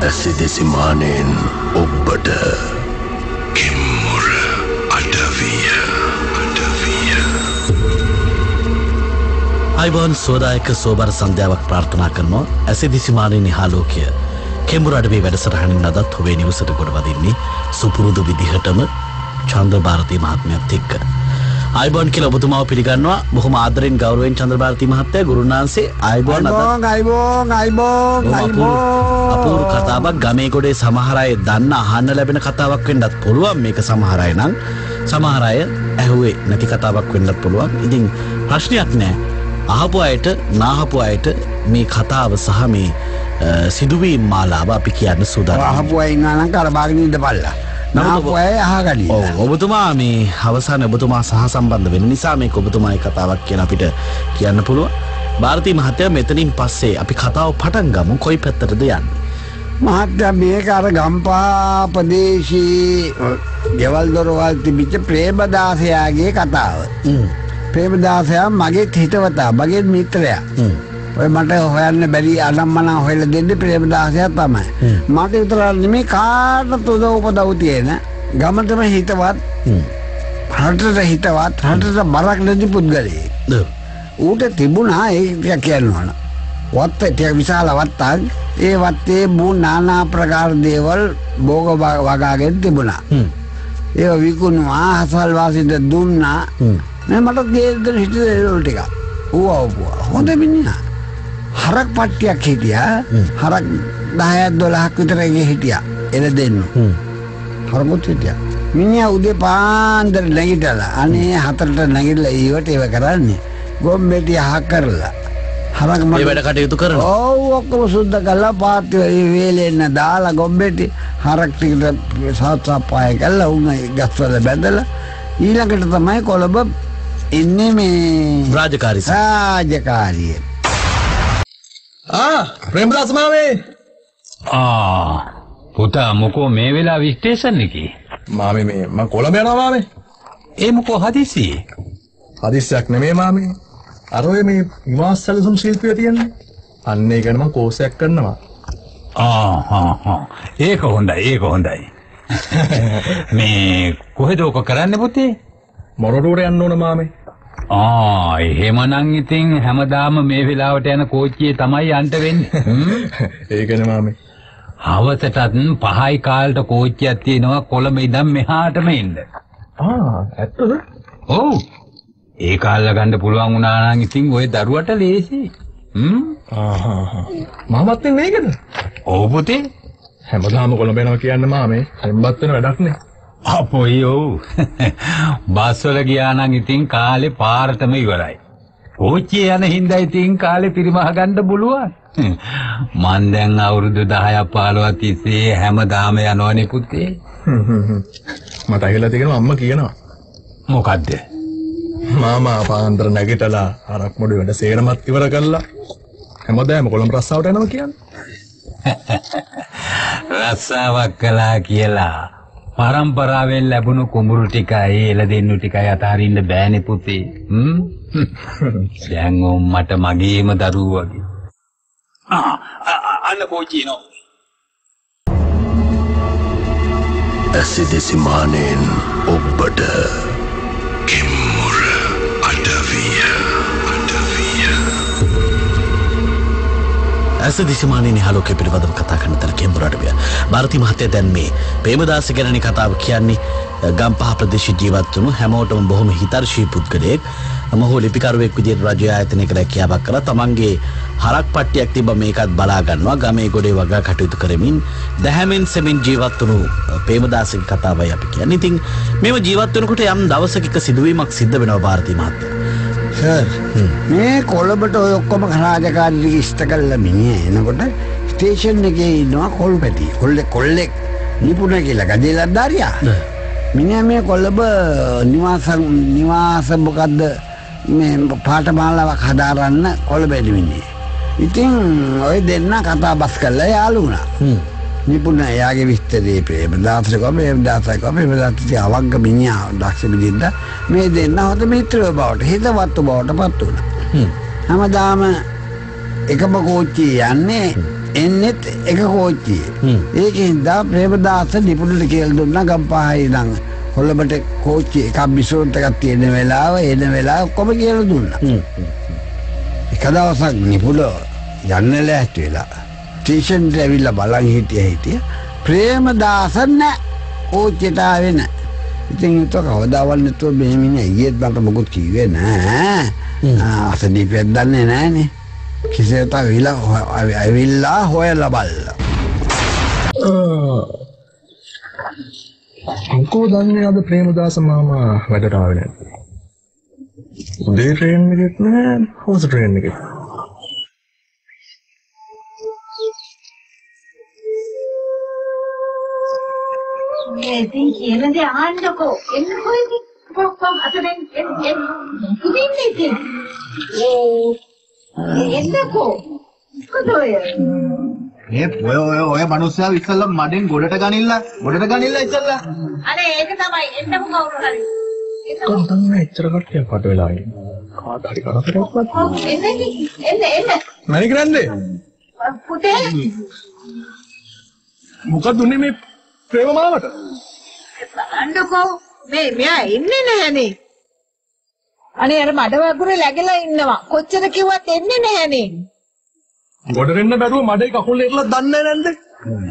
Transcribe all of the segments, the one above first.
ඇසි දෙසිමානයෙන් ඔබ්බට කෙම්මුර අඩවිය අඩවිය. අයිබෝන් සෝදායක සෝබර සන්ධ්‍යාවක් ප්‍රාර්ථනා කරනවා. ඇසි දිසිමානය නිහාලෝකය කෙම්බුර අඩවේ වැඩසටහනින් අදත් හොවේ නිවසට ගොඩ වදින්නේ සුපුරුදු විදිහටම චන්ද භාරතය මහත්මයත් එක්ක. අයිබෝන් කියල ඔබතුමාව පිළිගන්නවා. බොහොම ආදරෙන් ගෞරුවෙන් චන්ද්‍ර භාරති මහත්තය ගුරුන්නාන්සේ අයිබෝන් අයිබෝන් අයිබෝන් අපූරු කතාවක් ගමේ ගොඩේ සමහරය දන්න අහන්න ලැබෙන කතාවක් වෙන්නත් පුළුවන්. මේක සමහරය නම් සමහරය ඇහුවේ නැති කතාවක් වෙන්නත් පුළුවන්. ඉතින් ප්‍රශ්නයක් නෑ. අහපු අයට නාහපු අයට මේ කතාව සහ මේ සිදුවීම් මාලාව අපි කියන්න සූදානම්. අහපු අය ඉන්නානම් කරබාගෙන ඉඳ පල්ලා. නමුත්ඔය අහගනි ඔබතුමා මේ හවසාන ඔබතුමා සහ සම්බන්ධ වෙන නිසා මේ ඔබතුමායි කතාවක් කියන අපිට කියන්න පුළුව භාරතී මහතය මෙතනින් පස්සේ අපි කතාව පටන් ගමු කොයි පැත්තරද යන්න. මහත්‍ය මේක අර ගම්පා ප්‍රදේශී ගෙවල් දොරවල් තිබිච්ච ප්‍රේමදාසයාගේ කතාව. ප්‍රේමදාසයා මගේ හිතවතා මගේ මිත්‍රයා. ඔය මට හොයන්න බැරි අනම්මනා හොයලා දෙන්නේ ප්‍රේමදාසයා තමයි. මට විතරක් නෙමෙයි කාටත් උදව් උපදව් තියෙන ගමටම හිතවත් රටට හිතවත් රටට බරක් නැති පුද්ගලයෙක්. ද. ඌට තිබුණා ඒ ටික කියන්න ඕන. වත්ත ටික විශාල වත්තක් ඒ වත්තේ මූ නානා ප්‍රකාර දේවල් ව- වගාගෙන තිබුණා. ඒ විකුණුවා හසල් වාසිට දුන්නා. මේ මට දේද හිට දේවල් ටික. ඌ අවපුවා. හොඳ මිනිහා. හරක් පට්ටියක් හිටියා. හරක් 10ක් 12ක් විතර එකේ හිටියා. එළ දෙන්න. හ්ම්. හරකුත් හිටියා. මිනිහා උදේ පාන්දර නැගිටලා අනේ හතරට නැගිටලා ඊවට ඒව කරන්නේ. ගොම්බෙටි අහ කරලා. හරක් මට වැඩ කටයුතු. ඔව් ඔක්කොම සුද්ධ කළා පාත්‍ය වේලෙන්න දාලා ගොම්බෙටි හරක් ටිකට සාත්සාපාය කළා උන් ගස්වල බැඳලා ඊළඟට තමයි කොළඹ එන්නේ මේ රාජකාරී සහ. ආ ප්‍රේමදාස මාමේ ආ පුතා මොකෝ මේ වෙලා විස්ටේෂන් එකේ මාමේ මේ මං කොළඹ යනවා මාමේ. ඒ මොකෝ හදිසි හදිස්සියක් නෙමේ මාමේ. අර ඔය මේ නිවාස සැලසුම් ශිල්පිය තියෙන්නේ. අන්න ඒ ගැන මං කෝසයක් කරනවා. ආ ඒක හොඳයි ඒක හොඳයි. මේ කොහෙද ඕක කරන්න පුතේ? මොරටුවට යන්න ඕන මාමේ ආ එහෙමනම් ඉතින් හැමදාම මේ වෙලාවට යන කෝච්චියේ තමයි යන්න වෙන්නේ. ඒකනේ මාමේ. හවසටත් පහයි කාලට කෝච්චියක් තියෙනවා කොළඹ ඉඳන් මෙහාටම එන්න ආ ඇත්තද? ඔව්. ඒක අල්ලගන්න පුළුවන් වුණා නම් ඉතින් ওই දරුවට ලේසි. හ්ම්? ආහා. මාමත් එන්නේ ඒකද? ඔව් පුතේ. හැමදාම කොළඹ යනවා කියන්න මාමේ. හැම්බත් වෙන වැඩක් නේ අපොයි ඔව් බස් වල ගියා නම් ඉතින් කාලේ පාරටම ඉවරයි. කෝච්චිය යන හින්දා ඉතින් කාලේ පිරිමහ ගන්න පුළුවන්. මං දැන් අවුරුදු 10ක් 15ක් තිස්සේ හැමදාම යනවනේ පුතේ. මට ඇහිලා තියෙනවා අම්මා කියනවා මොකද්ද? මාමා පාන්දර නැගිටලා අරක් මොඩ වැඩ සේරමත් ඉවර කළා හැමදාම කොළඹ රස්සාවට යනවා කියන්නේ රස්සාවක් කළා කියලා පරම්පරාවෙන් ලැබුණු කුඹුරු ටිකයි එළදෙන්නු ටිකයි අතහරින්න බෑනේ පුතේ. හ්ම්. දැන් උන් මට මගේම දරුවෝ වගේ. ආ අන්න කෝච්චිය නෝ. ඇසි දෙසිමානයෙන් ඔබ්බට ඇස දිශමානය නිහලෝක පිළිබඳව කතා කරන තන කෙම්බරටවය භාරති මහතය දැන් මේ පේමදාස ගැනනි කතාව කියන්නේ ගම්පහ ප්‍රදේශ ජීවත්වනු හැමෝටම බොහොම හිතර්ශී පුද්ගලයෙක්. මහ ලිපිකරුවෙක් විදිර රජ ආයතනයක රැකියාවක් කළ. තමන්ගේ හරක් පට්ටියක් තිබ මේකත් බලාගන්නවා ගමේ ගොඩේ වගා කටයුතු කරමින් දැහැමෙන් සෙමෙන් ජීවත්වනු පේමදාසක කතාවයි අපි කියන්න. ඉතින් මෙම ජීවත්වනකට යම් දවසකික සිදුවීමක් සිද්ධ වෙනව භාරති මහත්තය. සර් මේ කොළඹට ඔය ඔක්කොම රාජකාරි ඉෂ්ට කල්ල මිනිහ එනකොට ස්ටේෂන් එකේ ඉන්නවා කොල් පැටි කොල්ලෙ කොල්ලෙක් නිපුණ කියලා. ගදේලත් ධාරයා මිනිහ මේ කොල්ලබ නිවාස නිවාස මොකක්ද මේ පාටමාලාවක් හදාරන්න කොළඹ එඩමින්නේ ඉතින් ඔය දෙන්න කතා බස් කල්ලා යාලු වුණා නිපුණ එයාගේ විස්තරේ ප්‍රේමදාසකව ප්‍රේමදාසකව ප්‍රේමදාසති අවංග මිනිහා දක්ෂ විදිහට මේ දෙන්න හොඳ මිත්‍රයෝ බවට හිතවත්තු බවට පත් වුණා. හැමදාම එකම කෝච්චිය යන්නේ එන්නෙත් එක කෝච්චිය. හ්ම්. ඒකෙන්දා ප්‍රේමදාස නිපුණට කියල් දුන්න. ගම්පාහයි දං හොල්ලබට කෝච්චි එකක් බිසෝන්ට එකක් තියෙන වෙලාව එන වෙලා ඔක්කොම කියල දුන්න. එක දවසක් නිපුලෝ යන්න ලෑස්ට වෙලා ටේෂන්ට ඇවිල්ල බලන් හිටිය හිටිය. ප්‍රේමදාසන්න ඕච්චටාවෙන ඉතින් යුත කවදාවන්නතුව බේමින ඒත් බට මොකුත් කිවේ නෑ. අසනී පෙද්දන්නේ නෑනේ. කිසිත විලා ඇවිල්ලා හොය ලබල්ල අංකෝ දන්නේ අද ප්‍රේමදාස මාමා වැඩට ආවේ නැද්ද? උදේ ට්‍රේන් එකෙත් නෑ හවස ට්‍රේන් එකෙත්. ඉතින් කියන දේ අහන්නකෝ. එන්නකෝ ඉතින්. කොහොම අතෙන් එන්න. ඉතින් ඉතින්. ඕ. එන්නකෝ. කොතෝය? මේ ඔය ඔය ඔය මනුස්සයා ඉස්සල්ලා මඩෙන් ගොඩට ගනින්න ගොඩට ගනින්න ඉස්සල්ලා අනේ ඒක තමයි එන්නකෝ කවුරු හරි. කොහොමද දන්නේ එච්චර කට්ටියක් වට වෙලා ඉන්නේ? කාට හරි කරදරයක් වත්. ඔව් එන්න. එන්න එන්න. මැනික නැන්දේ පුතේ මොකක්ද උනේ මේ ප්‍රේම මාමට? බලන්නකෝ මේ මෙයා ඉන්නේ නැහනේ. අනේ අර මඩ වගුරේ läගලා ඉන්නවා. කොච්චර කිව්වත් එන්නේ නැහනේ. ගොඩ රෙන්න බැරුව මඩේ කකුල් එකලා දන්නේ නැන්ද?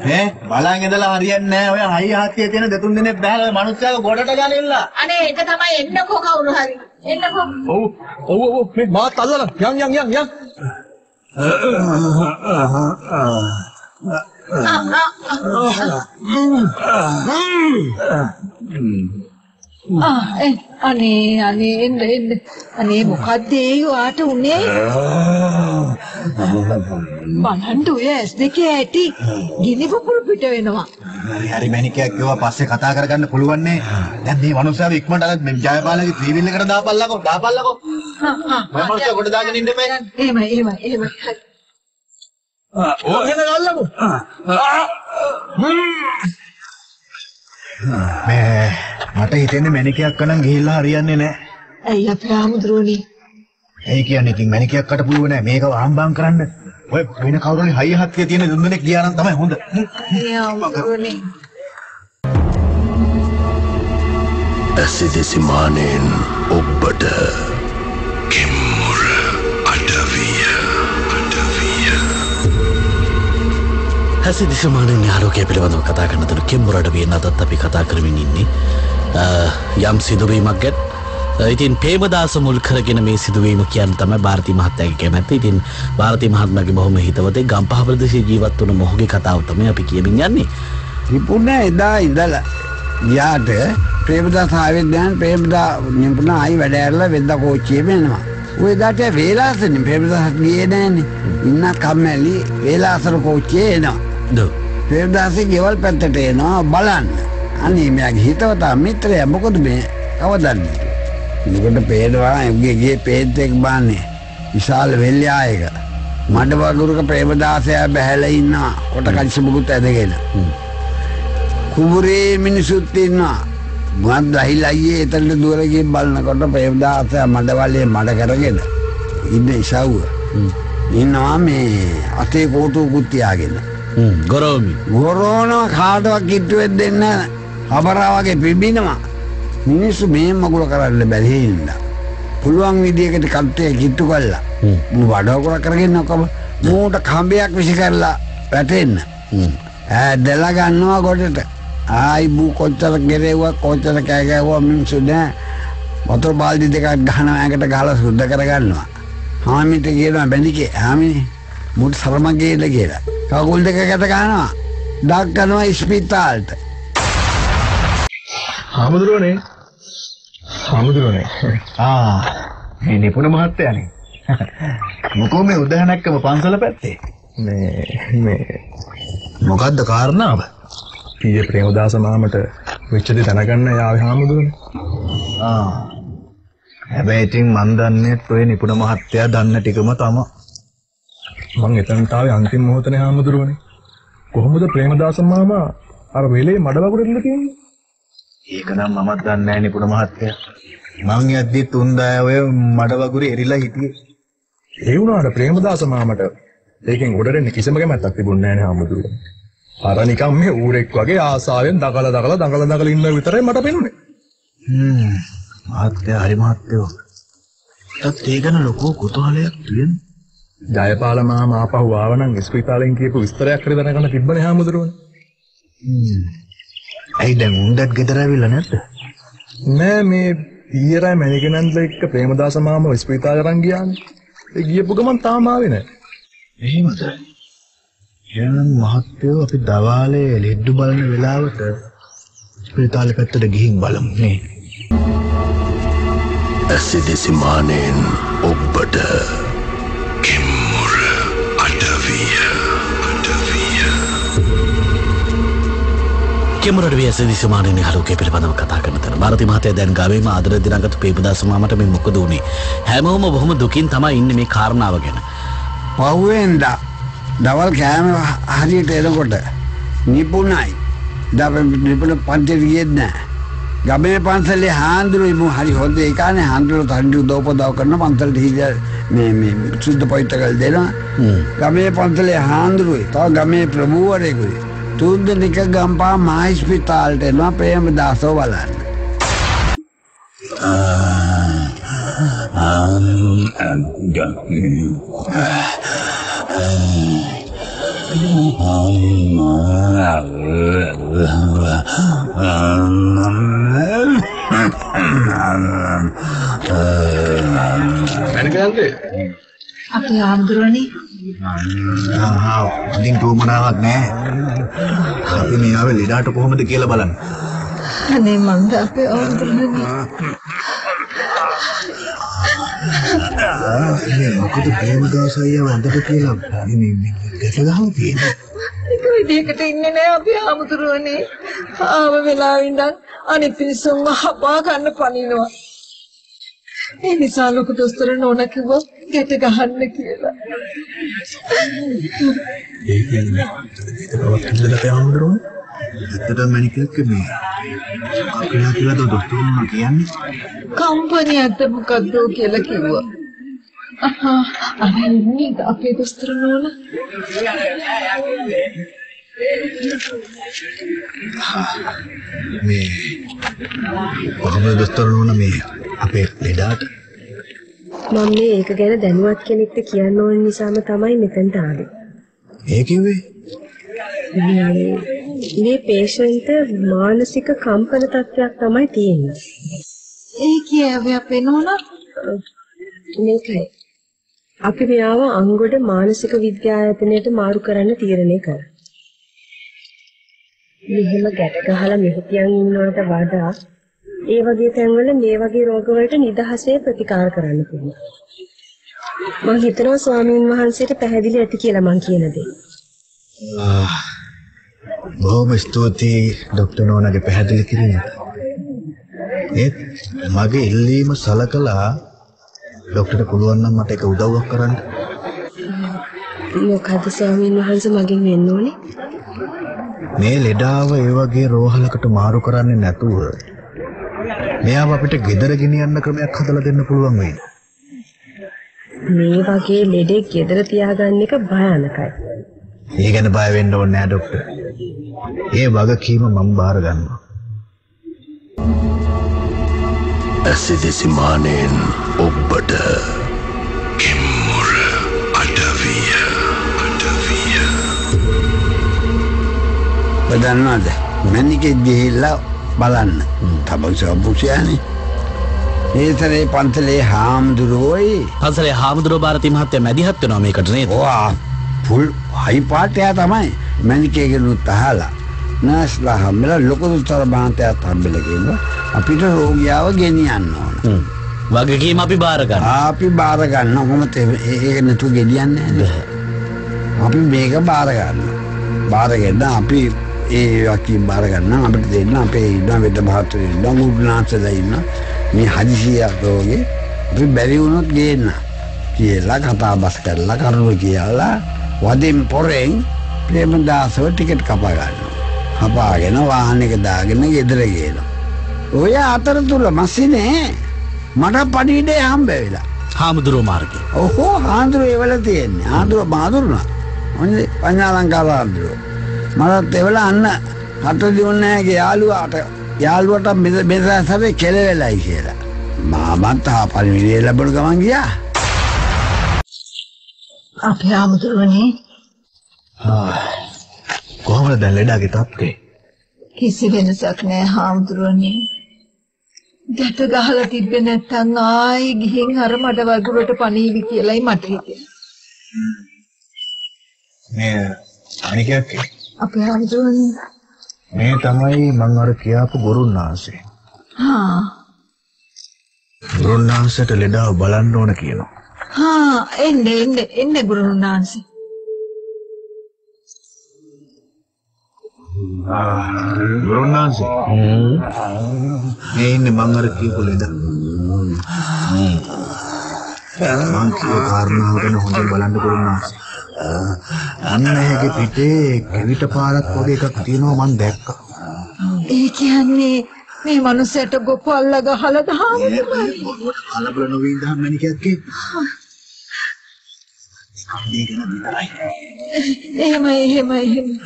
ඈ බලන් ඉඳලා හරියන්නේ නැහැ ඔය හයි හාත්‍ය තියෙන දෙතුන් දිනක් බහලා ඔය මනුස්සයාව ගොඩට ගනින්න අනේ ඒක තමයි එන්නකෝ කවුරු හරි. එන්නකෝ. ඔව් ඔව් ඔව් මේ මාත් අල්ලලා යන් යන් යන් යන්. ආ එ අනේ අනේ එන්න එන්න. අනේ මොකද්ද ඒ වාට උනේ? බලන්න ඔය ඇස් දෙකේ ඇටි ගිනි පුපුරු පිට වෙනවා. හරි මැනිකයක් කිව්වා පස්සේ කතා කරගන්න පුළුවන් නේ දැන් මේ මනුස්සයාව ඉක්මනට අර මේ ජයපාලගේ ත්‍රිවිල් එකට දාපල්ලකෝ දාපල්ලකෝ හා හා මම මනුස්සයා කොට දාගෙන ඉන්න බෑ එහෙමයි එහෙමයි එහෙමයි. හරි. ඕකෙන ගල්ලමු. මේ මට හිතෙන්නේ මැනිකයක් කනම් ගිහිල්ලා හරියන්නේ නැහැ ඇයි අපේ ආමුද්‍රෝනි ඇයි කියන්නේ ඉතින් මැනිකයක් කට පුළුවන් නෑ මේක ආම්බම් කරන්න ඔය වෙන කවුරු හරි හයි හත්තිය තියෙන දුන්දෙනෙක් ගියා නම් තමයි හොඳ මේ ආමුද්‍රෝනි ඇසිදෙසි මානෙන් ඔබ්බට හැසි දිසමානෙන් ආලෝකය පිළිබඳව කතා කරන තුළ කෙම්මුරට වියන්න අදත් අපි කතා කරමින් ඉන්නේ. අ, යම් සිදුවීමක් ගැත් ඉතින් පේමදාස මුල් කරගෙන මේ සිදුවීම කියන්න තම භාරති මහත්තයගේ කැමැත්ත. ඉතින් භාරති මහත්මගේ බොහොම හිතවතේ ගම්පහ ප්‍රදේශයේ ජීවත් වන මොහුගේ කතාව තමයි අපි කියමින් යන්නේ. නිපුණ එදා ඉඳල යාට ප්‍රේමදාසාාවෙත් දැන් ප්‍රේමදා නිපුණ අයි වැඩෑරලා වෙද්ද කෝච්චිය වෙනවා ඔය දාට වේලාසන ප්‍රේමදහත් ගිය නෑන ඉන්න කම්මැලි වේලාසර කෝච්චිය එනවා. දෝ? ප්‍රේමදාසේ ගෙවල් පැත්තට එනවා බලන්න. අනේ මෙයාගේ හිතවතා මිත්‍රය මොකොද මේ කවදන්නේ නිකට පේනවා එගේ පේත්තෙක් බාන්නේ විශාල වෙල්්‍යායක මඩ වගුරුක ප්‍රේමදාසය බැහැල ඉන්නවා කොට කලිසමුකුත් ඇදගෙන. කුබුරේ මිනිසුත් ඉන්නවා. මත් දහිල් අයියේ එතට දුවරගින් බලන්නකොට ප්‍රේමදාසය මඩවලේ මඩ කරගෙන ඉන්න ඉසව්ව. ඉන්නවා මේ අතේ කෝටු කුත්තියාගෙන ගොරෝමි. ගොරෝනව කාටවක් කිට්ටුවෙත් දෙන්න හබරාවගේ පිබිනවා මිනිස්සු මේ මකුල කරන්න බැලහින්ද පුළුවන් විදිකට කට්ටය කිට්ටු කල්ලා වඩෝකර කරගෙන නොකම මූට කම්බයක් විසි කරලා වැටෙන්න. ඈ දෙලා ගන්නවා ගොඩට. ආයි බූ කොච්චර ගෙරෙව්ව කොච්චර කෑගැව්වා මිනිස්සු නෑ. වතුර බාල්දි දෙකක් ගහනවා ඇඟට ගහලා සුද්ධ කරගන්නවා. හාමිට කියනවා බැඳිකේ හාමිනේ මුට සරමගේද කියලා. කකුල් දෙක ගැට ගන්නවා. දක්කනවා ඉස්පිතාල්ට හාමුදුරුවනේ. හාමුදුරුවනේ. ආ. මේ නිපුණ මහත්තයානේ. මොකෝ මේ උදහනක්කම පන්සල පැත්තේ? මේ මේ. මොකද්ද කාරණාව? ඊයේ ප්‍රේමදාස මාමට වෙච්ච දේ දැනගන්න යාවේ හාමුදුරුවනේ. ආ. හැබැයි ඉතින් මන් දන්නේ ඔය නිපුණ මහත්තයා දන්න ටිකම තමයි මං එතනට ආවේ අන්තිම මොහොතේ හාමුදුරුවනේ. කොහොමද ප්‍රේමදාස මාමා අර වෙලේ මඩ වගුරෙන්න තියෙන්නේ? ඒක නම් මමත් දන්නේ නැහැ නිපුණ මහත්තයා මං යද්දි තුන්දාය ඔය මඩ වගුරේ එරිලා හිටියේ ඒ වුණාට ප්‍රේමදාස මාමට ඒකෙන් උඩට එන්න කිසිම කැමැත්තක් තිබුණේ නැහැ නේ හාමුදුරුවෝ. අර නිකන් මේ ඌරෙක් වගේ ආසාවෙන් දකලා දකලා දඟල දඟල ඉන්න විතරයි මට පෙනුනේ. හ්ම්. මහත්තයා හරි මහත්තයෝ. ඒත් ඒ ගැන ලොකු කුතුහලයක් තියෙනවා. ජයපාල මාමා ආපහු ආව නම් ස්පිතාලෙන් කියපු විස්තරයක් හරි දැනගන්න තිබ්බනේ හාමුදුරුවනේ. ඇයි දැන් උන්දත් ගෙදර ඇවිල්ලා නැද්ද? නෑ මේ ඊයරයි මැනිකනන්ද එක්ක ප්‍රේමදාස මාමා ස්පිතාලේ අරන් ගියානේ. ඒ ගියපු ගමන් තාම ආවේ නෑ. එහෙමද? එහෙනම් මහත්තයෝ අපි දවාලේ ලෙඩ්ඩු බලන වෙලාවට ස්පිරිතාලේ පැත්තට ගිහින් බලමු නේ. ඇසිදිසි මානයෙන් ඔබ්බට කෙමරට විය සිදිසමානය හලුකේ පිළිබඳව කතා කරන තැන. භාරති මහතය දැන් ගාවේම ආදර දිනගත පේපදාසමාමට මේ මොකද වුණේ හැමෝම බොහොම දුකින් තමයි ඉන්නේ මේ කාරණාව ගැන. පහුවෙන්ද දවල් කෑම හරියට එනකොට නිපුණයි. ද නිපුණ පන්තියට ගියෙත් නෑ. ගමේ පන්සලේ හාන්දුරුවයි මු හරි හොඳ ඒකානේ හාන්දුරුව තන්ඩි උදව්පදව් කරන පන්සලට හිද මේ මේ සුද්ධ පවිත්‍ර කළ දෙනවා. ගමේ පන්සලේ හාන්දුරුවයි තව ගමේ ප්‍රභූවරයෙකුයි තුන් දෙනෙක් ගම්පා මහස්පිතාලට එනවා ප්‍රේමදාසව බලන්න. මැනිකනන්ද අපේ ආම්දුරනේ ආහා ඉතින් තෝමනාවක් නැහැ. අපි මේ ආවේ ලෙඩාට කොහොමද කියලා බලන්න. අනේ මන්ද අපේ ආම්දුරනේ මොකද ප්‍රේමදාසය වඳට කියලා මේ මේ ගැස ගහලා තියෙන්නේ. එක විදිහකට ඉන්නේ නෑ අපි ආමුදුරුවනේ. ආව වෙලාවෙ ඉඳන් අනිත් පිරිසුන්ව හපා ගන්න පනිනවා. ඒ නිසා ලොකු දොස්තර නෝනා කිව්වා ගැට ගහන්න කියලා. ඒ කියන්නේ ඒකවත් ඉඳලා තහවුරුනේ. ඇත්තටම මණිකක් මේ කකලා කියලා දොස්තරුන්නා කියන්නේ. කම්පැනියක්ද මොකද්ද කියලා කිව්වා. අහා අර ඉන්නේ අපේ දොස්තර නෝනා. මේ කොහොමද දොස්තරුන්නා මේ අපේ ලෙඩාට මම මේ ඒක ගැන දැනුවත් කෙනෙක්ට කියන්න ඕන නිසාම තමයි මෙතනට ආවේ. ඒ කිව්වේ මේ මේ පේෂන්ට් මානසික කම්පන තත්ත්වයක් තමයි තියෙන්නේ. ඒ කියාවේ අපේ නෝනා. මේකයි. අපි මෙයාව අංගොඩ මානසික විද්‍යායතනයට මාරු කරන්න තීරණය කරා. මෙහෙම ගැට ගහලා මෙහෙතියන් ඉන්නවට වඩා ඒ වගේ තැන්වල මේ වගේ රෝගවලට නිදහසේ ප්‍රතිකාර කරන්න පුළුවන්. මම හිතනවා ස්වාමීන් වහන්සේට පැහැදිලි ඇති කියලා මං කියන දේ. බොහොම ස්තුතියි ડોක්ටර් නෝනාගේ පැහැදිලි කිරීමට. ඒත් මගේ ඉල්ලීම සලකලා ડોක්ටර්ට පුළුවන් නම් මට ඒක උදව්වක් කරන්න. මොකද ස්වාමීන් වහන්සේ මගෙන් වෙන්න ඕනේ? මේ ලෙඩාව ඒ වගේ රෝහලකට මාරු කරන්නේ නැතුව මෙයාව අපිට ගෙදර ගෙනියන්න ක්‍රමයක් හදලා දෙන්න පුළුවන් වෙයි. මේ වගේ ලෙඩෙක් ගෙදර තියාගන්න එක භයානකයි. ඒ ගැන බය වෙන්න ඕනේ නෑ ડોක්ටර්. ඒ වගකීම මම බාර ගන්නවා. ඇසිදිසි මානයෙන් ඔබ්බට කෙම්මුර අඩවිය අඩවිය බදන්නවාද මැනිකෙත් ගිහිල්ලා බලන්න. තබක් සබපුෂයනේ ඒතරේ පන්තලේ හාමුදුරුවෝයි පන්සලේ හාමුදුරුවෝ භාරති මහත්තයා මැදිහත් වෙනවා මේකට නේද? වා පුල් හයිපාටයා තමයි. මැනිකේගෙනුත් අහලා නර්ස්ලා හම්බෙලා ලොකුදුතර බාන්තයත් හම්බෙලා කිව්වා අපිට රෝගියාව ගෙනියන්න ඕන. වගකීම අපි බාර ගන්න. අපි බාර ගන්න. කොහොමද ඒක නැතු ගෙඩියන්නේ අපි මේක බාර ගන්න බාරගෙන අපි ඒ වකීම් බාර ගන්න අපිට දෙන්න අපේ ඉන්න වෙද මහත්වරු ඉන්න මුග්නාන්සලා ඉන්න. මේ හදිසියක් රෝගේ අපි බැරි වුණොත් ගේන්න කියලා කතා බස් කරලා කරුණු කියලා වදින් පොරෙන් ප්‍රේමදාසව ටිකට් කපා ගන්නවා. කපාගෙන වාහනයක දාගෙන ගෙදර ගේනවා ඔය අතරතුර මස්සිනේ මට පණිවිඩේ හම්බ වෙලා. හාමුදුරුව මාර්ගය. ඔහෝ හාන්දුරුව එවල තියෙන්නේ. ආදුරුව මාදුරුණ ඔන්න පඥාලංකාර ආදුරුව මටත් එවල අන්න හට දියුන්නෑගේ යාළුවාට යාළුවට බෙසා සබේ කෙලවෙලයි කියලා මාමත් හා පරිවිඩිය ලැබුණු ගමන් ගියා අපේ ආමුදුරනේ කොහොමද දැන් ලෙඩාගේ තත්ත්වේ? කිසි වෙනසක් නෑ හාමුදුරනේ. ගැට ගහලා තිබ්බේ නැත්තම් ආයේ ගිහින් අර මඩ වගුරට පණීවි කියලායි මට හිතෙන්නේ. මේ අනිකයක් අපේ ආමුදුරනේ මේ තමයි මං අර කියාපු ගුරුන් වහන්සේ. හා ගුරුන් වහන්සේට ලෙඩාව බලන්න ඕන කියනවා. හා එන්න එන්න එන්න ගුරුනාන්සේ. ගුරුන් වහන්සේ. මේ ඉන්නේ මං අර කියපු ලෙඩා. මං කියපු කාරණාව ගැන හොඳට බලන්න ගුරුන් වහන්සේ. අන්න ඒකේ පිටේ කෙවිත පාරක් වගේ එකක් තියෙනවා මං දැක්කා. ඒ කියන්නේ මේ මනුස්සයට ගොපල්ල ගහලා දහම කලබල නොවී ඉඳන් මණිකයක් එහෙමයි එහෙමයි එහෙමයි.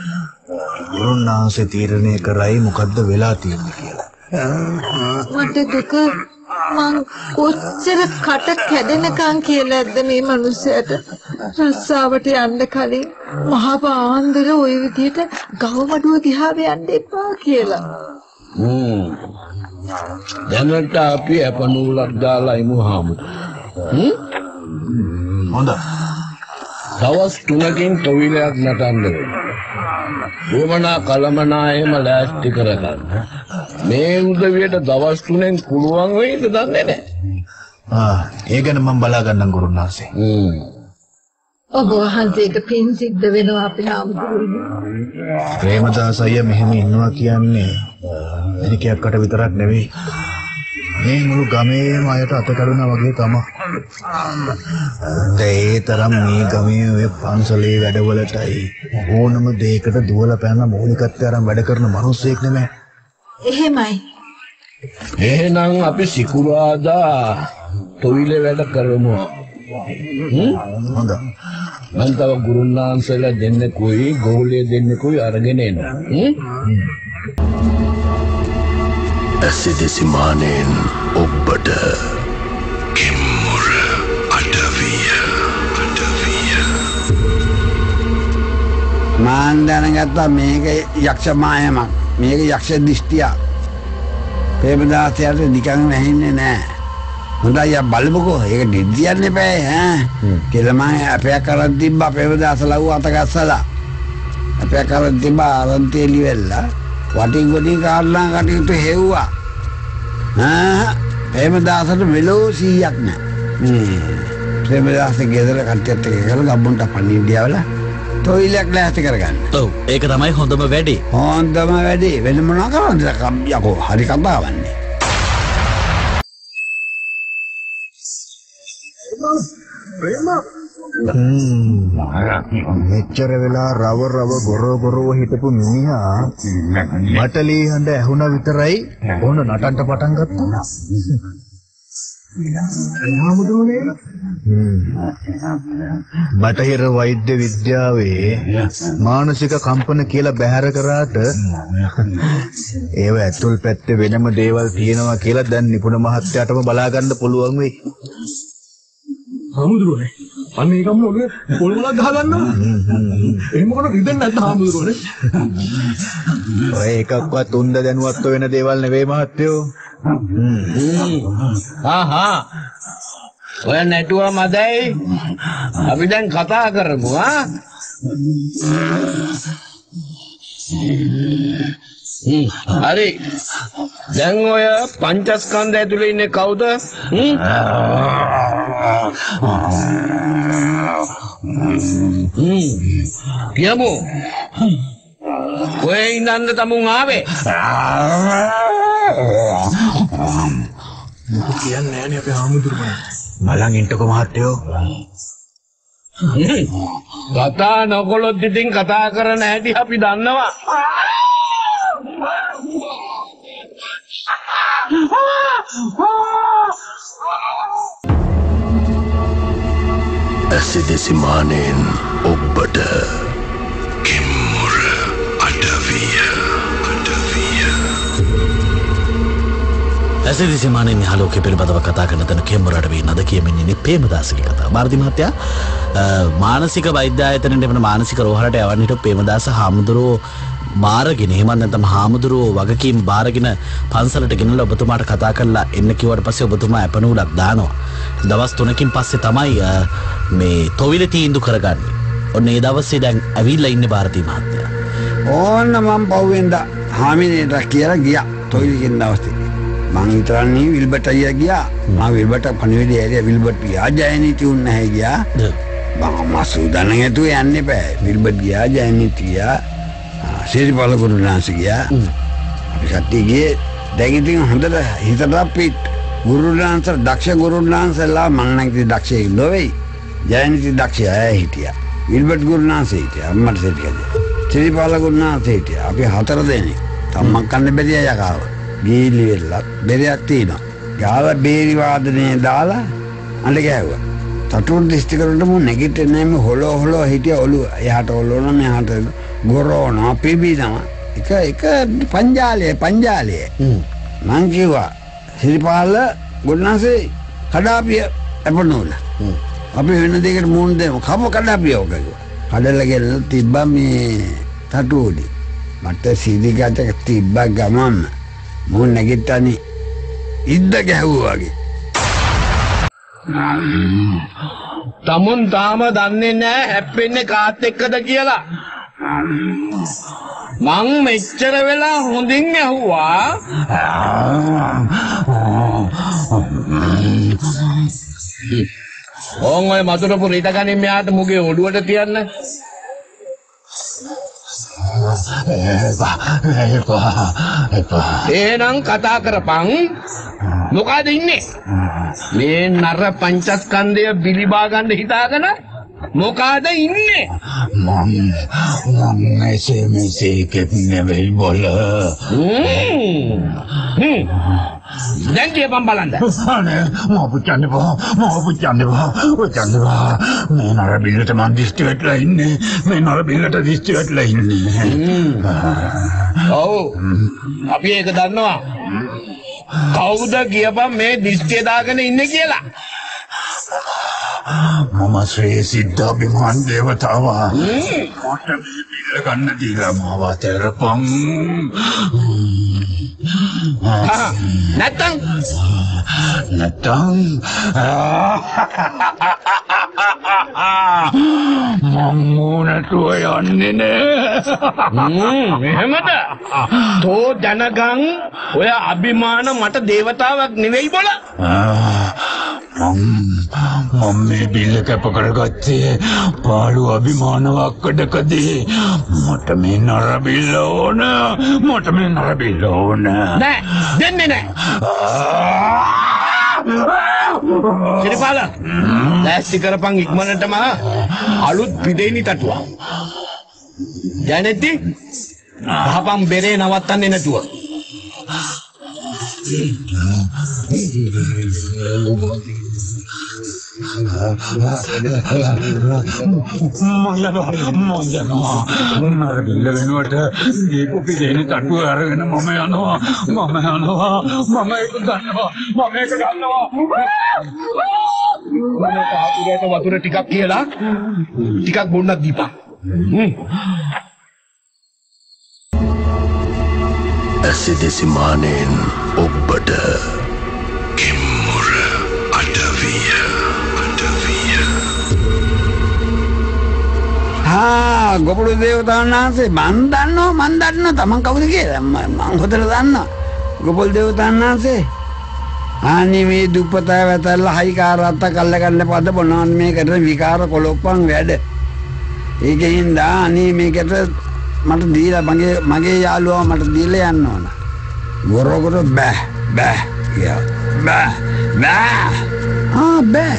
ගුරුනාංශේ තීරණය කරයි මොකද්ද වෙලා තියෙන්නේ කියලා. මට දුක මං කොච්චර කට කැඩෙනකන් කියලාද මේ මනුස්සයට රස්සාවට යන්න කලින් මහා පාන්දර ওই විදිහට ගවමඩුව දිහා යන්න එපා කියලා. දැනට අපි ඇපනූලක් දාලා ඉමු හාමුදුර. හොඳයි. දවස් තුනකින් තොවිලයක් නටන්න වෙනවා. වුවමනා කලමනා එහෙම ලෑස්ති කරගන්න. මේ උදවියට දවස් තුනෙන් පුළුවන් වෙයිද දන්නේ නැහැ. ආ ඒ ගැන මම බලා ගන්නම් ගුරුනාංශේ. හ්ම්. ඔබ වහන්සේට පින් සිද්ධ වෙනවා අපේ ආමුදුරුවෝ. ප්‍රේමදාස අයියා මෙහෙම ඉන්නවා කියන්නේ එනිකයක්කට විතරක් නෙවෙයි. මේ මුළු ගමේම අයට අත කඩුනා වගේ තමයි. ඒ තරම් මේ ගමේ ඔය පන්සලේ වැඩවලටයි ඕනම දෙයකට දුවලා පැන මූලිකත්වය අරන් වැඩ කරන මිනිස්සෙක් නෙමෙයි. එහෙමයි. එහෙනම් අපි සිකුරාදා තොවිලේ වැඩ කරමු. හ්ම්? හොඳයි. මම තව ගුරුනාන්සලා දෙන්නෙකුයි ගෝලිය දෙන්නෙකුයි අරගෙන එනවා. හ්ම්? ඇසිදෙසි මානෙන් ඔබ්බට කෙම්මුර අඩවිය අඩවිය. මාන් දැනගත්තා මේක යක්ෂ මායමක් මේක යක්ෂ දිෂ්ටියක්. ප්‍රේමදාසයට නිකන් වැහින්නේ නෑ. හොඳයි බලමුකෝ. ඒක එපා ඈ. කියලා මම අපයක් කරන් තිබ්බා. ප්‍රේමදාස ලව්ව අත ගස්සලා අපයක් කරන් තිබ්බා අරන්තේලි වෙල්ලා වටින් ගොඩින් කාරණා කටයුතු හෙව්වා. ආ ප්‍රේමදාසට මෙලෝ 100ක් නෑ. ප්‍රේමදාස ගෙදර කට්ටියත් එක්ක කරලා ගම්මුන්ට පණිවිඩයවල තොইলයක් ලෑස්ති කරගන්න. ඔව්. ඒක තමයි හොඳම වැඩේ. හොන්දම වැඩේ. වෙන මොනා කරන්නද? යකෝ. හරි කතාවන්නේ මෙච්චර වෙලා රව රව ගොර ගොරව හිටපු මිනිහා මට ලී හඬ ඇහුණා විතරයි ඕන නටන්න පටන් ගත්තා. බටහිර වෛද්‍ය විද්‍යාවේ මානසික කම්පන කියලා බැහැර කරාට ඒව ඇතුල් පැත්තේ වෙනම දේවල් තියෙනවා කියලා දැන් නිපුණ මහත්තයාටම බලා ගන්න පුළුවන් වෙයි. හාමුදුරුවනේ අන්න ඒකම ඔළුවේ පොල්වලක් ගහ ගන්නවා. එහෙම කරන රිදෙන්නේ නැද්ද හාමුදුරුවනේ. ඔය එකක්වත් උන්ද දැනුවත්ව වෙන දේවල් නෙවෙයි මහත්තයෝ. ආහා. ඔය නැටුව මදයි අපි දැන් කතා කරමු ආ හරි. දැන් ඔය පංචස්කන්ධ ඇතුලේ ඉන්නේ කවුද? කියමු. ඔය ඉඳන්ද තමුන් ආවේ? කියන්නේ නෑනේ අපේ හාමුදුරුවනේ බලන් ඉන්නකො මහත්තයෝ. කතා නොකොලොත් ඉතින් කතා කරන හැටි අපි දන්නවා ඇසි දෙසිමානයෙන් ඔබ්බට කෙම්මුර අඩවිය අඩවිය ඇසිදි සමානෙන් හලෝක පිළිබඳව කතා කරන තැන කෙම්මරට වේ නද කියමින්නේ පේමදාසක කතා බාර්ධි මහත්තයා අ, මානසික වෛද්‍යායතනට එමන මානසික රෝහලට යවන්නට පේමදාස හාමුදුරුවෝ මාරගෙන හෙමත් නැතම හාමුදුරුවෝ වගකීම් බාරගෙන පන්සලට ගෙනල ඔබතුමාට කතා කරලා එන්න කිවට පස්සේ ඔබතුමා ඇපනූලක් දානවා. දවස් තුනකින් පස්සේ තමයි මේ තොවිල තීන්දු කරගන්නේ. ඔන්න ඒ දවස්සේ දැන් ඇවිල්ල ඉන්න භාරතී මහත්තයා. ඕන්න මං පව්වෙන්ද හාමිනයට කියලා ගියා තොයිලිකින් දවස්සේ මං විතරන්නේ විල්බට අයියා ගියා. මා විල්බට පණිවිඩය ඇරිය. විල්බට් ගියා ජයනීති උන්න හැ ගියා. මම සූදානම් ඇතුව යන්න බෑ විල්බට් ගියා ජයනීති ගියා. සිරිපාල ගුරුනාංශ ගියා. අපි කට්ටිය ගියේ දැන් ඉතින් හොඳට හිතට පිට ගුරුනාංශ දක්ෂ ගුරුනාංශලා මං නම් ඉතින් දක්ෂයෙක් නොවෙයි. ජයනීති දක්ෂය අය හිටියා. විල්බට් ගුරුනාංශ හිටියා අම්මට සිරිකද සිරිපාල ගුරුනාංශ හිටියා. අපි හතර දෙනෙක්. තම්මක් කන්න බැරිය යකාව ගීලි වෙල්ලත් බෙරයක් තියෙනවා. ගාලා බේරි වාදනය දාලා අඬ ගෑවුවා තටුන් දිස්ත්‍රික්කවලට මු නැගිටින්නේ නැම හොලෝ හොලෝ හිටිය ඔළුව. එහාට ඔලෝන මෙහාට ගොරෝනවා පිබිනවා. එක එක පංජාලය පංජාලය මං කිව්වා සිරිපාල ගොඩනාසේ කඩාපිය ඇපනූල. අපි වෙන දෙකට මුණ දෙමු. කම කඩාපිය ඕක කිව්වා කඩලා ගෙනල්ලා තිබ්බා මේ තටුවලි මට සීදිගතක තිබ්බා ගමම මුන් නැගිට්ටනේ ඉද්ද ගැහුවා වගේ. තමුන් තාම දන්නේ නෑ හැප්පෙන්නේ කාත් එක්කද කියලා. මං මෙච්චර වෙලා හොඳින් ඇහුවා. ඕන් ඔය මතුරපු රිට ගනින් මෙයාට මුගේ ඔඩුවට තියන්න. එහෙනම් කතා කරපන්. මොකද ඉන්නේ? මේ නර පංචස්කන්ධය බිලිබා ගන්න හිතාගෙන මොකාද ඉන්නේ? මම මෙසේ මෙසේ කෙත් නෙවෙයි බොල දැන් කියපම් බලන්න. අනේ මම පුච්චන්න බා මම පුච්චන්න බා පුච්චන්න බා මේ නර බිල්ලට මං දිස්ති වෙట్లా ඉන්නේ. මේ නර බිල්ලට දිස්ති වෙట్లా ඉන්නේ. ඔව්. අපි ඒක දන්නවා. කවුද කියපම් මේ දිස්තිය දාගෙන ඉන්නේ කියලා? මම ශ්‍රී සිද්ධාභිමාන් දේවතාවා. මට මේ බිල්ල ගන්න දීලා මාව තෙරපන්. ආ, නැත්තම්? නැත්තම් මම මූණටුව යන්නේ නෑ හ්ම්, එහෙමද? තෝ දැනගන් ඔය අභිමාන මට දේවතාවක් නෙවෙයි බොල. මම මේ බිල්ල කැප කරගත්තේ පාළු අභිමානවක්කඩකදී මට මේ නර බිල්ල ඕන මට මේ නර බිල්ල ඕන නෑ, දෙන්නේ නෑ. සිරිපාල ලෑස්ති කරපන් ඉක්මනටම අලුත් පිදේනි තටුවා. ජයනෙත්ති ගහපන් බෙරේ නවත්තන්නේ නැතුව. මල්ලනවා මල්ලනවා නර බිල්ල වෙනුවට ඒ කොපි දෙන තටුව අරගෙන මම යනවා මම යනවා මම ඒක ගන්නවා මම ඒක ගන්නවා මම පහතුරට වතුර ටිකක් කියලා ටිකක් බොන්නක් දීපන්. හ්ම්. ඇසි දෙසිමානයෙන් ඔබ්බට හා ගොපුඩු දේවතාවුන් වහන්සේ මන් දන්නවා මන් දන්නවා. තමන් කවුද කියලා? ම- මං හොඳට දන්නවා. ගොපල් දේවතාවුන් වහන්සේ අනේ මේ දුප්පතා වැතල්ලා හයිකාරත්ත කල්ල ගන්න පද බොනවන් මේකට විකාර කොලොප්පන් වැඩ. ඒකෙන් දා අනේ මේකට මට දීලා මගේ මගේ යාළුවා මට දීලා යන්න ඕන. ගොරගොර බෑ බෑ කියා බෑ බෑ. ආ බෑ.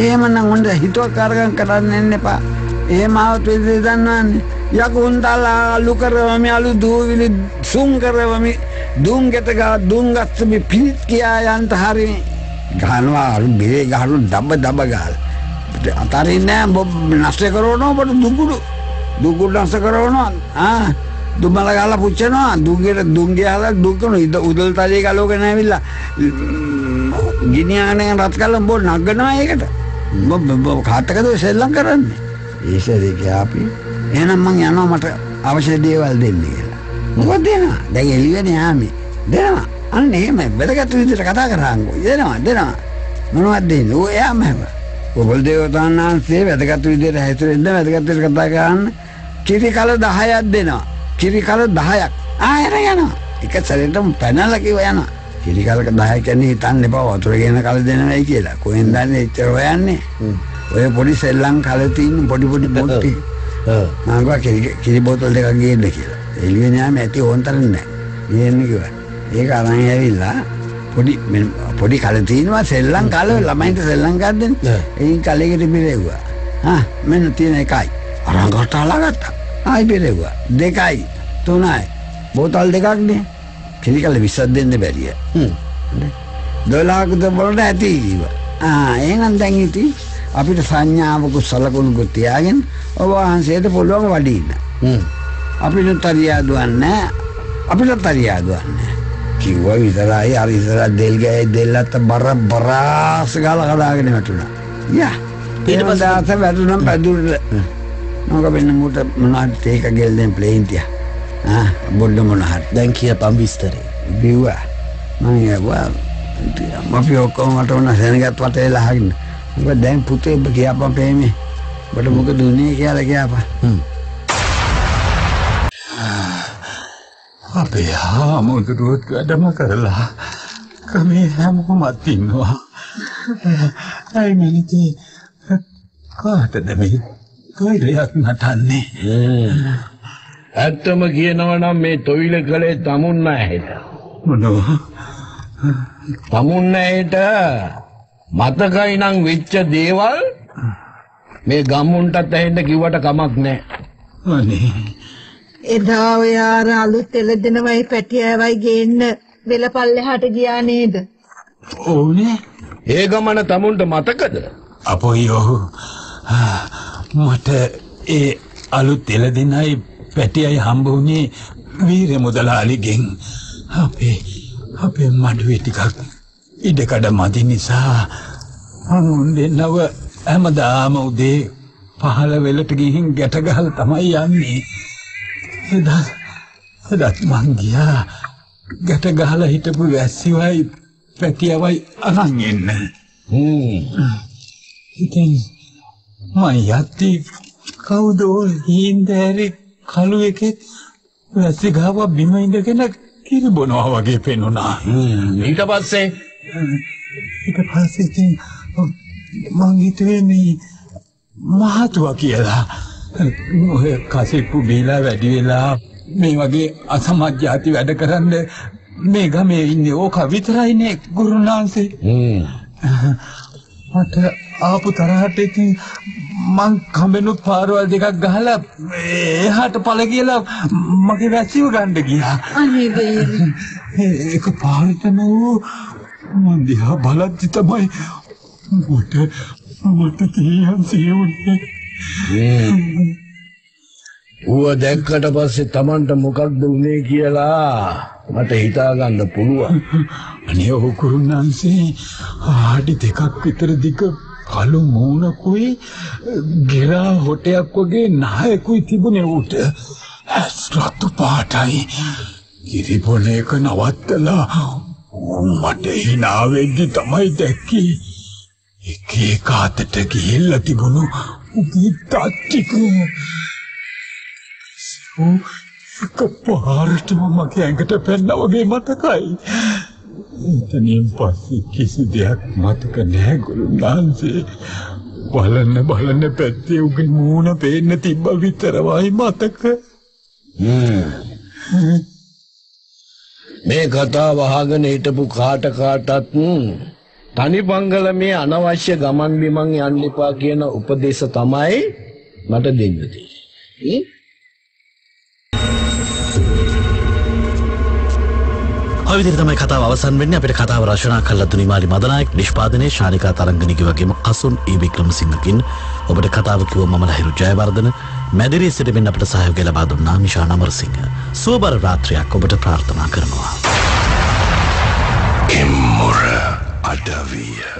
එහෙමනම් හොඳ හිතුවක් කරගන් කරන්න එන්න එපා. එහෙම આવත් වෙන්නේ දන්නවන්නේ. යකුන්තලා අලු කරවමි අලු දූවිලි සුන් කරවමි දුම් ගෙතක දුම් ගස්සමි පිරිත් කියා යන්ත හරි. ගහනවා අලු බිරේ ගහනු දබ දබ ගාල. අතරින්නේ ඔබ නෂ්ට කරනවා ඔබට දුකුඩු දුකුඩු නෂ්ට කරනවා ආ දුමල ගාලා පුච්චනවා. දුංගෙට දුංගේ හලා දුක් කරනවා. ඉද උදල් තලයේ ගලවගෙන ඇවිල්ලා ගිනියානේ රත් කළා ඔබ නගනවා ඒකට. ඔබ ඔබ කාටකද සෙල්ලම් කරන්නේ? ඒසරේ අපි එහෙනම් මං යනවා මට අවශ්‍ය දේවල් දෙන්න කියලා. මොකද දෙනවා? දැන් එළියනේ යාමේ. දෙනවා. අන්න එහෙමයි වැදගත් විදිහට කතා කරාංගෝ. දෙනවා දෙනවා. මොනවද දෙන්නේ? ඔය යාම හැම. ඔබල් දේවතාවන්හන්සේ වැදගත් විදිහට හැසිරෙන්න වැදගත් විදිහට කතා කරන්න. කිරි කල 10ක් දෙනවා. කිරි කල 10ක් ආ එන යනවා. එක සැරේටම පැනලා කිව්ව යනවා. කිරි කලක 10 කියන්නේ හිතන්න එපා. වතුර ගෙන කල දෙනවයි කියලා. කොහෙන් දන්නේ? එච්චර හොයන්නේ? ඔය පොඩි සෙල්ලම් කල තියෙන පොඩි පොඩි පොට්ටි ගා කිරි බෝතල් දෙකක් ගේන්න කියලා. එළියෙන් යාම ඇති ඕන්තරම් නැහැ ගේන්න කිව්වා. ඒක අරන් ඇවිල්ලා පොඩි පොඩි කල තියෙනවා සෙල්ලම් කල ළමයින්ට සෙල්ලම් ගන්න එයින් කලෙකට බිරෙව්වා. හා මෙන්න තියෙන එකයි. අරන් ගත්තා අල්ලගත්තා ආයි බිරෙව්වා. දෙකයි තුනයි. බෝතල් දෙකක්නේ කිරි කල 20ක් දෙන්න බැරිය. හ්ම් 12කට වලට ඇති කිව්වා. ආ එහෙනම් දැන් ඉතින් අපිට සංඥාවක සලකුණු තියාගෙන ඔබ වහන්සේට පුළුවන් වඩින්න අපිට තරියා දුවන්නේ අපිට තරියා දුවන්නේ කිව්වා විතරයි අර ඉතර දෙල් ගෑයි දෙල්ලත් බර බරාස් ගාලා කඩාගෙන වැටුණා. යා ඊට පස්සේ ආත වැටුණා පැදුරට. මොකද වෙන මුට මොනවද ඒක ගෙල් දෙන් ප්ලේන් තියා. ආ බොඩ මොන හරි. දැන් කියපම් විස්තරේ. බිව්වා. මම යවා අපි ඔක්කොම මට උන සෙනගත් වටේ ලහගෙන. මොකද දැන් පුතේ ඔබ කියපම් පෙමේ. ඔබට මොකද උනේ කියලා කියපන්. හ්ම්. අපේ හාමුදුරුවොත් වැඩම කරලා ක්‍රමේ හැමෝමත් ඉන්නවා. ඇයි මිනිතේ කාටද මේ කොයිලයක් නටන්නේ? ඇත්තම කියනවා නම් මේ තොইল කලේ තමුන් නැහෙට. මොනවා? තමුන් නැහෙට මතකයි නම් වෙච්ච දේවල් මේ ගම්මුන්ටත් ඇහෙන්න කිව්වට කමක් නැහැ. අනේ එදා ඔය අර අලුත් එළදෙනවයි පැටියවයි ගේන්න වෙලපල්ලෙහාට ගියා නේද? ඕනේ ඒ ගමන තමුන්ට මතකද? අපොයෝ මට ඒ අලුත් එළදෙනයි පැටියයි හම්බ වුණේ වීර මුදලාලිගෙන් අපේ අපේ මඩුවේ ටිකක් ඉඩකඩ මදි නිසා අනුන් දෙන්නව හැමදාම උදේ පහළ වෙලට ගිහින් ගැට ගහලා තමයි යන්නේ. එදා එදත් මං ගියා. ගැට ගහලා හිටපු වැස්සිවයි පැටියවයි අරන් එන්න. හ්ම්. ඉතින් මං යද්දි කවුද හින්දෑරි කළු එකෙක් වැසි ගාව බිම ඉඳගෙන කිරි බොනවා වගේ පෙනුණා. ඊට පස්සේ ඊට පස්සේ ඉතින් මං හිතුවේ මේ මහතුවා කියලා. ඔය කසිප්පු බීලා වැඩි වෙලා මේ වගේ අසමත් ಜಾති වැඩ කරන්න මේ ගමේ ඉන්නේ ඕක විතරයිනේ ගුරුනාන්සේ. මට ආපු තරහට ඉතින් මං කඹෙනුත් පාරවල් දෙකක් ගහලා එහාට පළ කියලා මගේ වැසිව ගන්න ගියා. අනේ දේවි. ඒක පාරටම වූ මං දිහා බලද්දි තමයි මට මට තියන් සියුනේ. ඌව දැක්කට පස්සේ Tamanට මොකක්ද උනේ කියලා මට හිතා ගන්න පුළුවන්. අනේ ඔහු කුරුණන්සේ ආඩි දෙකක් විතර දිග කළු මූණකුයි ගෙරා හොටයක් වගේ නහයකුයි තිබුණේ ඌට. ඇස් රතු පාටයි. කිරිබොන එක නවත්තලා මට hina වෙද්දි තමයි දැක්කේ. එක එක අතට ගිහිල්ලා තිබුණු උගේ තාත්තික එක පාරටම මගේ ඇඟට පැන්නා වගේ මතකයි. එතනින් පස්සේ කිසි දෙයක් මතක නැහැ ගුරුනාන්සේ. බලන්න බලන්න පැත්තේ උගේ මූණ පේන්න තිබ්බ විතරමයි මතක. මේ කතාව අහගෙන හිටපු කාට කාටත් තනි බංගල මේ අනවශ්‍ය ගමන් බිමන් යන්න එපා කියන උපදේශ තමයි මට දෙන්න තියෙන්නේ. ඔය විදිහට තමයි කතාව අවසන් වෙන්නේ. අපිට කතාව රචනා කළා දුනිමාලි මදනායක, නිෂ්පාදනයේ ශානිකා තරංගනිකි වගේම අසුන් ඊ වික්‍රමසිංහකින් ඔබට කතාව කිව්ව මම ලහිරු ජයවර්ධන. මැදිරී සිටිමින් අපට සහයෝගය ලබා දුන්නා මිෂා නමරසිංහ. සුවබර රාත්‍රියක් ඔබට ප්‍රාර්ථනා කරනවා. එම්මොර අඩවිය